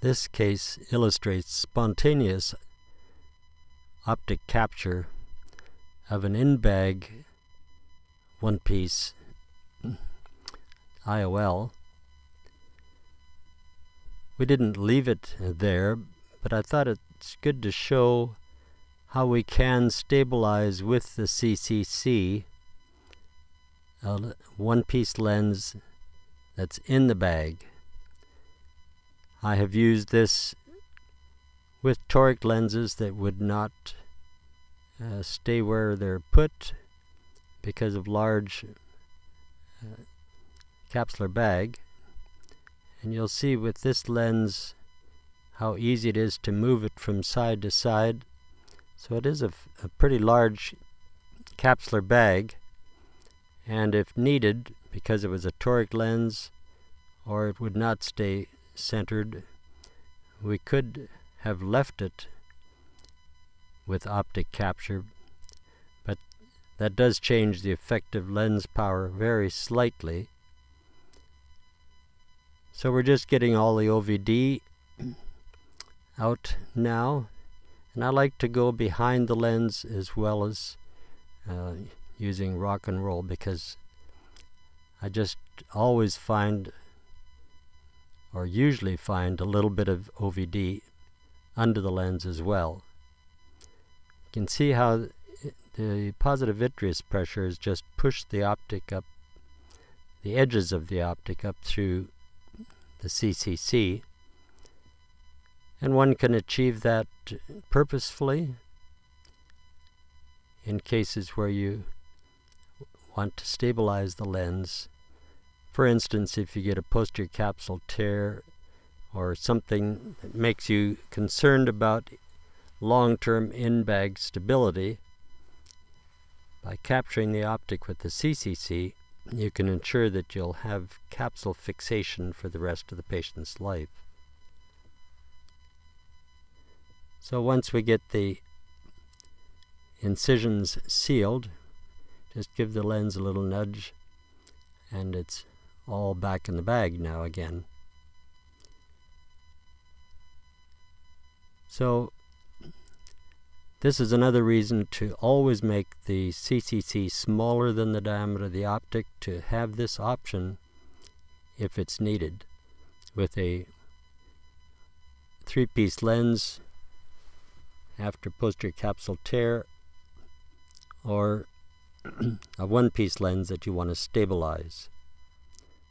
This case illustrates spontaneous optic capture of an in-bag one-piece IOL. We didn't leave it there, but I thought it's good to show how we can stabilize with the CCC a one-piece lens that's in the bag. I have used this with toric lenses that would not uh, stay where they're put because of large uh, capsular bag. And you'll see with this lens how easy it is to move it from side to side. So it is a, a pretty large capsular bag. And if needed because it was a toric lens or it would not stay centered, we could have left it with optic capture, but that does change the effective lens power very slightly. So we're just getting all the OVD out now, and I like to go behind the lens as well as uh, using rock and roll because I just always find or usually find a little bit of OVD under the lens as well. You can see how the positive vitreous pressure has just pushed the optic up, the edges of the optic up through the CCC. And one can achieve that purposefully in cases where you want to stabilize the lens for instance, if you get a posterior capsule tear or something that makes you concerned about long-term in-bag stability, by capturing the optic with the CCC, you can ensure that you'll have capsule fixation for the rest of the patient's life. So once we get the incisions sealed, just give the lens a little nudge and it's all back in the bag now again. So this is another reason to always make the CCC smaller than the diameter of the optic to have this option if it's needed. With a three-piece lens after posterior capsule tear or a one-piece lens that you want to stabilize.